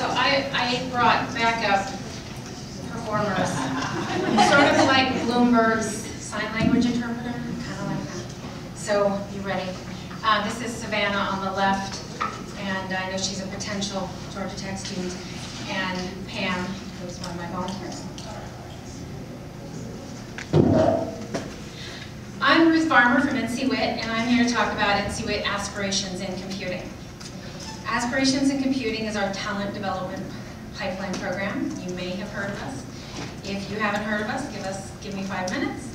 So I, I brought backup performers, sort of like Bloomberg's sign language interpreter, kind of like that. So, you ready? Uh, this is Savannah on the left, and I know she's a potential Georgia Tech student, and Pam, who's one of my volunteers. I'm Ruthe Farmer from NCWIT, and I'm here to talk about NCWIT Aspirations in Computing. Aspirations in Computing is our talent development pipeline program. You may have heard of us. If you haven't heard of us, give us give me five minutes.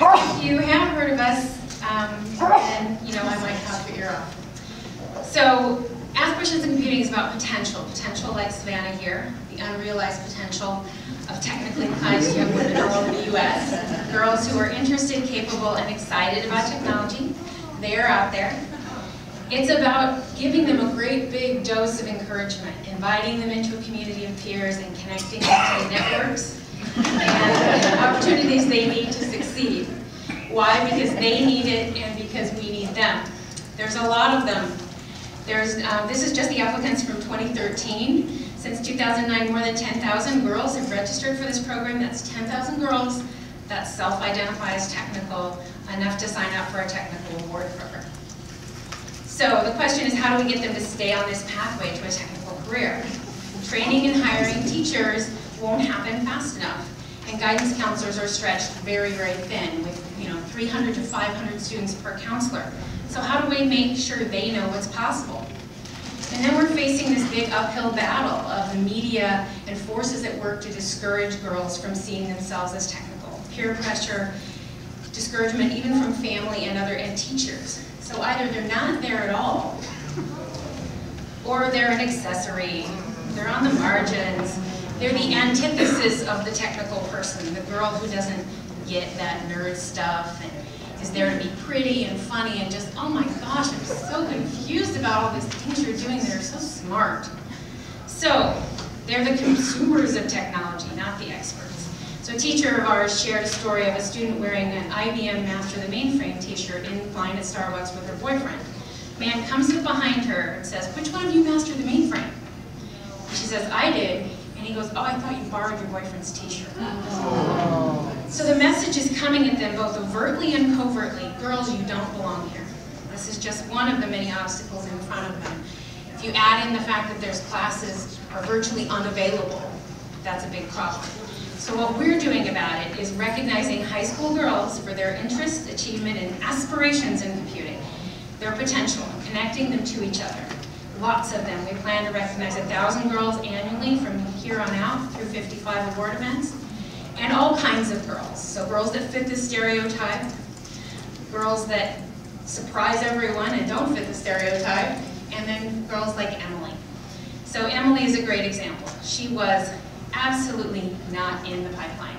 If you have heard of us, um, then you know I might cut your ear off. So Aspirations in Computing is about potential, potential like Savannah here, the unrealized potential of technically inclined young women all over the U.S. Girls who are interested, capable, and excited about technology. They are out there. It's about giving them a great big dose of encouragement, inviting them into a community of peers and connecting them to the networks and opportunities they need to succeed. Why? Because they need it and because we need them. There's a lot of them. There's, um, this is just the applicants from 2013. Since 2009, more than 10,000 girls have registered for this program. That's 10,000 girls that self-identify as technical, enough to sign up for a technical award program. So the question is how do we get them to stay on this pathway to a technical career? Training and hiring teachers won't happen fast enough. And guidance counselors are stretched very, very thin with you know 300 to 500 students per counselor. So how do we make sure they know what's possible? And then we're facing this big uphill battle of the media and forces at work to discourage girls from seeing themselves as technical. Peer pressure, discouragement even from family and other and teachers. So either they're not there at all, or they're an accessory, they're on the margins, they're the antithesis of the technical person, the girl who doesn't get that nerd stuff and is there to be pretty and funny and just, oh my gosh, I'm so confused about all these things you're doing that are so smart. So, they're the consumers of technology, not the experts. So a teacher of ours shared a story of a student wearing an IBM Master the Mainframe t-shirt in line at Starbucks with her boyfriend. Man comes up behind her and says, which one of you mastered the mainframe? She says, I did. And he goes, oh, I thought you borrowed your boyfriend's t-shirt. Oh. So the message is coming at them both overtly and covertly, girls, you don't belong here. This is just one of the many obstacles in front of them. If you add in the fact that there's classes are virtually unavailable, that's a big problem. So what we're doing about it is recognizing high school girls for their interests, achievement, and aspirations in computing, their potential, connecting them to each other. Lots of them. We plan to recognize 1,000 girls annually from here on out through 55 award events, and all kinds of girls. So girls that fit the stereotype, girls that surprise everyone and don't fit the stereotype, and then girls like Emily. So Emily is a great example. She was absolutely not in the pipeline.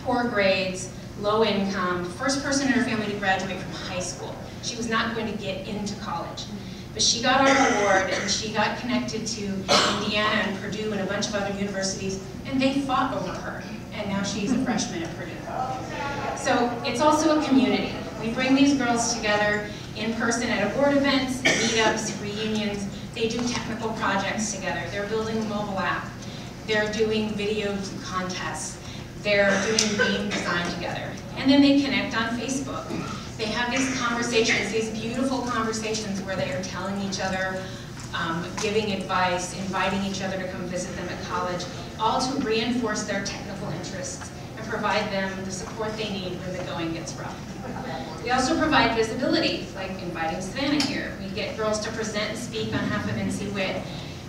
Poor grades, low income, first person in her family to graduate from high school. She was not going to get into college. But she got our award and she got connected to Indiana and Purdue and a bunch of other universities and they fought over her and now she's a freshman at Purdue. So it's also a community. We bring these girls together in person at award events, meetups, reunions. They do technical projects together. They're building a mobile app. They're doing video contests. They're doing game design together. And then they connect on Facebook. They have these conversations, these beautiful conversations where they are telling each other, um, giving advice, inviting each other to come visit them at college, all to reinforce their technical interests and provide them the support they need when the going gets rough. We also provide visibility, like inviting Savannah here. We get girls to present and speak on half of NCWIT.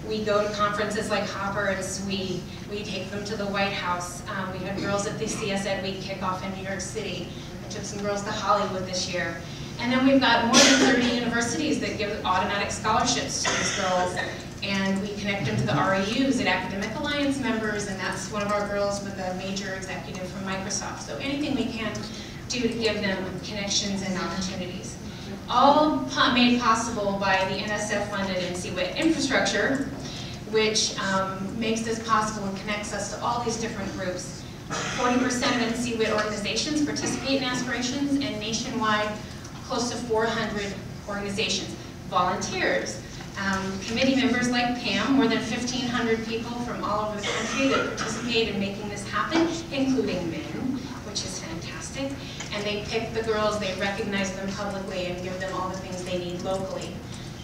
We go to conferences like Hopper and SWE. We take them to the White House. Um, we had girls at the CS Ed Week kickoff in New York City. I took some girls to Hollywood this year. And then we've got more than 30 universities that give automatic scholarships to these girls. And we connect them to the REUs and Academic Alliance members, and that's one of our girls with a major executive from Microsoft. So anything we can do to give them connections and opportunities. All made possible by the NSF-funded NCWIT infrastructure, which um, makes this possible and connects us to all these different groups. 40% of NCWIT organizations participate in aspirations, and nationwide, close to 400 organizations. Volunteers, Um, Committee members like Pam, more than 1,500 people from all over the country that participate in making this happen, including men. And they pick the girls, they recognize them publicly and give them all the things they need locally.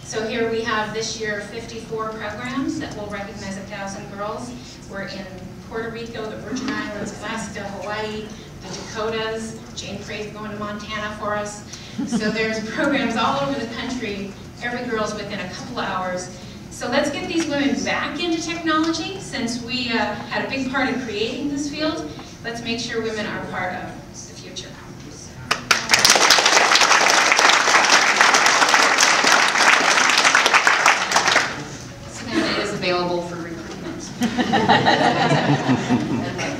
So here we have this year 54 programs that will recognize 1,000 girls. We're in Puerto Rico, the Virgin Islands, Alaska, Hawaii, the Dakotas. Jane Craig's going to Montana for us. So there's programs all over the country. Every girl's within a couple hours. So let's get these women back into technology. Since we uh, had a big part in creating this field, let's make sure women are part of the future. Savannah is available for recruitment.